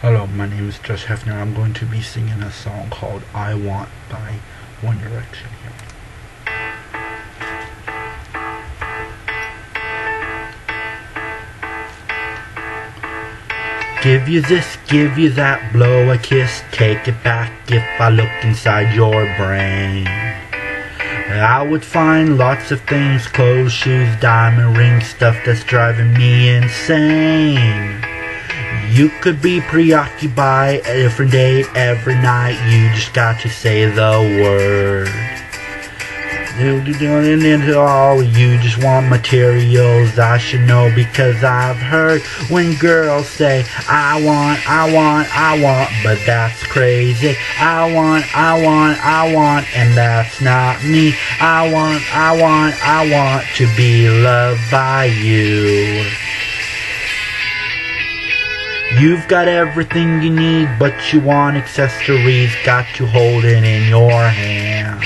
Hello, my name is Josh Hefner. I'm going to be singing a song called I Want by One Direction here. Give you this, give you that, blow a kiss, take it back if I look inside your brain. I would find lots of things, clothes, shoes, diamond rings, stuff that's driving me insane. You could be preoccupied, different day every night, you just got to say the word. It all, oh, you just want materials, I should know because I've heard when girls say, I want, I want, I want, but that's crazy. I want, I want, I want, and that's not me. I want, I want, I want to be loved by you. You've got everything you need, but you want accessories, got you holding in your hand.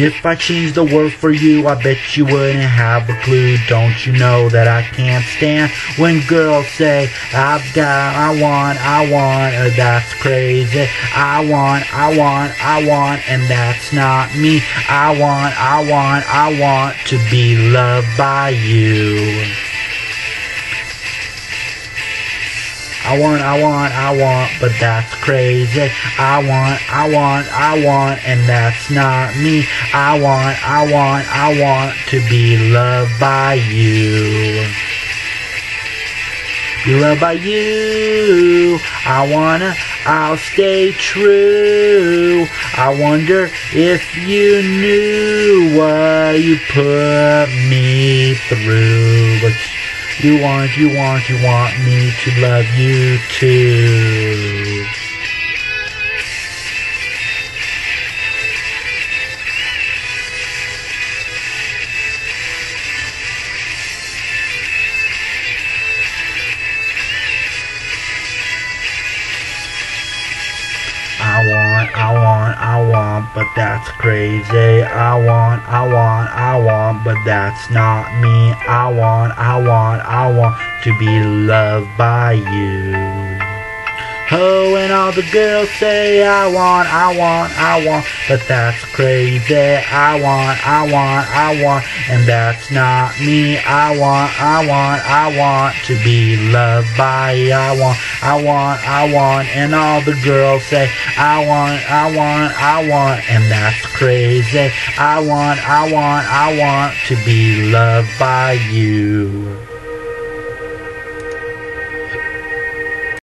If I changed the world for you, I bet you wouldn't have a clue. Don't you know that I can't stand when girls say, I've got, I want, I want, uh, that's crazy. I want, I want, I want, and that's not me. I want, I want, I want to be loved by you. I want, I want, I want, but that's crazy. I want, I want, I want, and that's not me. I want, I want, I want to be loved by you. Be loved by you. I wanna, I'll stay true. I wonder if you knew what you put me through. You want, you want, you want me to love you too. I want, I want, I want, but that's crazy. I want, I want, I want, but that's not me. I want, I want, I want to be loved by you. Oh, and all the girls say, I want, I want, I want, but that's crazy. I want, I want, I want, and that's not me. I want, I want, I want to be loved by. I want, I want, I want, and all the girls say, I want, I want, I want, and that's crazy. I want, I want, I want to be loved by you.